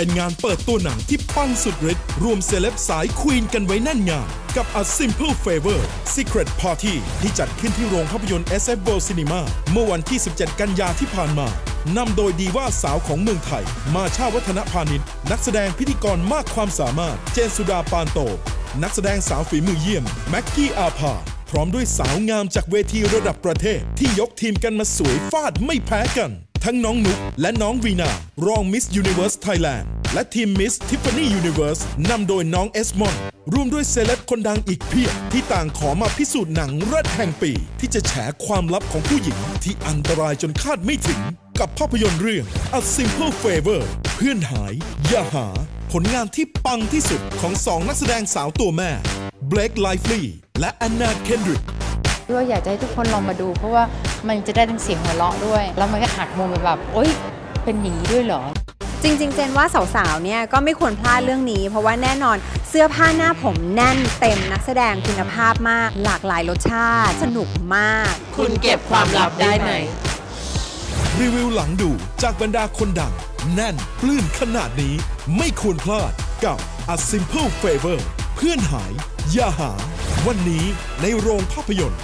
เป็นงานเปิดตัวหนังที่ปังสุดฤทธิ์รวมเซเลบสายควีนกันไว้แน่นงาน กับ A Simple Favor Secret Party ที่จัดขึ้นที่โรงภาพยนตร์ SF World Cinema เมื่อวันที่ 17 กันยาที่ผ่านมานำโดยดีว่าสาวของเมืองไทย มาชาวัฒนพาณิชย์นักแสดงพิธีกรมากความสามารถ เจนสุดาปานโต นักแสดงสาวฝีมือเยี่ยม แม็กกี้อาภาพร้อมด้วยสาวงามจากเวทีระดับประเทศ ที่ยกทีมกันมาสวยฟาดไม่แพ้กัน ทั้งน้องนุกและน้องวีนารองมิสยูนิเว r ร์สไทยแลนด์และทีมมิสทิฟฟานี่ยูนิเว r ร์สนำโดยน้องเอสมอนร่วมด้วยเซเลบคนดังอีกเพียบที่ต่างขอมาพิสูจน์หนังเลิศแห่งปี ที่จะแฉความลับของผู้หญิงที่อันตรายจนคาดไม่ถึง กับภาพยนตร์เรื่อง A Simple Favor เพื่อนหาย อย่าหา ผลงานที่ปังที่สุดของสองนักแสดงสาวตัวแม่ Blake Lively และ Anna Kendrickด้วยอยากจะให้ทุกคนลองมาดูเพราะว่า มันจะได้ทั้งเสียงหัวเราะด้วย แล้วมันก็หักมุมไปแบบโอ๊ยเป็นอย่างนี้ด้วยเหรอ จริง ๆ เจนว่าสาวๆเนี่ยก็ไม่ควรพลาดเรื่องนี้ เพราะว่าแน่นอนเสื้อผ้าหน้าผมแน่นเต็มนักแสดงคุณภาพมาก หลากหลายรสชาติ สนุกมาก คุณเก็บความลับได้ไหม รีวิวหลังดูจากบรรดาคนดัง แน่นปลื้มขนาดนี้ ไม่ควรพลาดกับ A Simple Favor เพื่อนหาย อย่าหา วันนี้ในโรงภาพยนตร์